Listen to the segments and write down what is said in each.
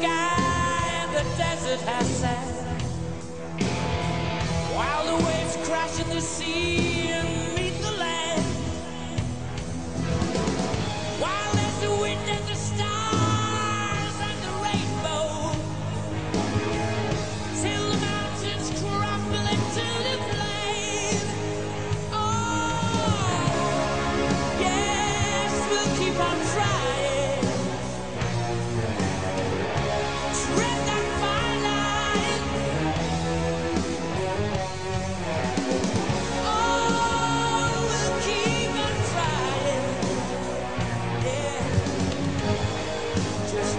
sky and the desert has sand. While the waves crash in the sea.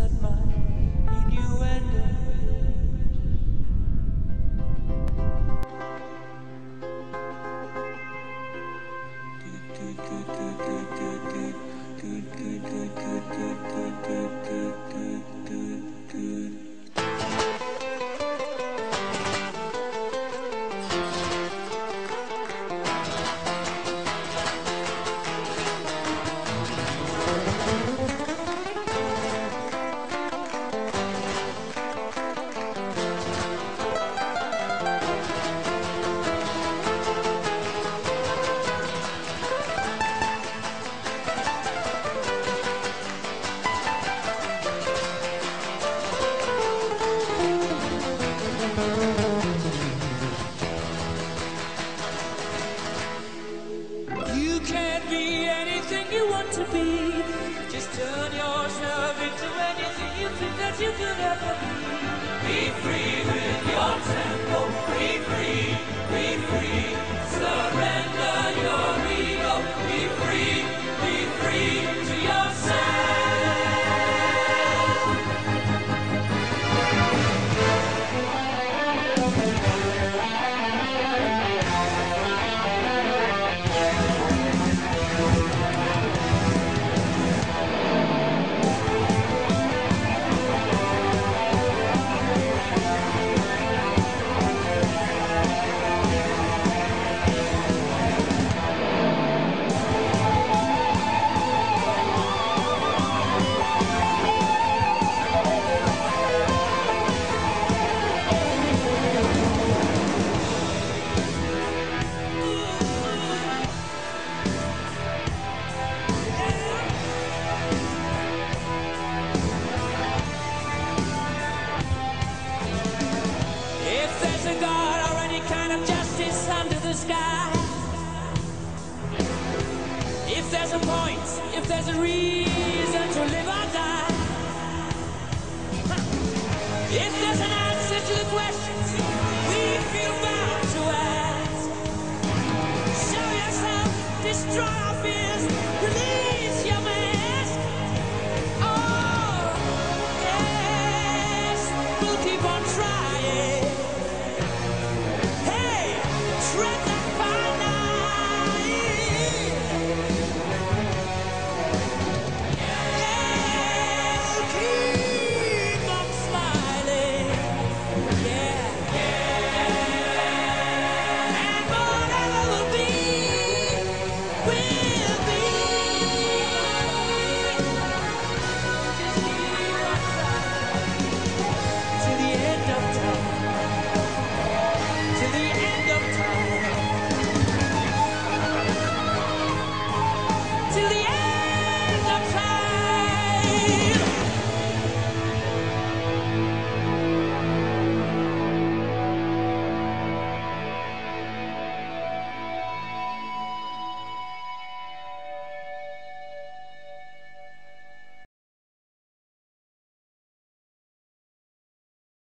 at my innuendo. disregard or any kind of justice under the sky. If there's a point, if there's a reason to live or die, if there's an answer to the questions we feel bound to ask, show yourself, destroy our fears.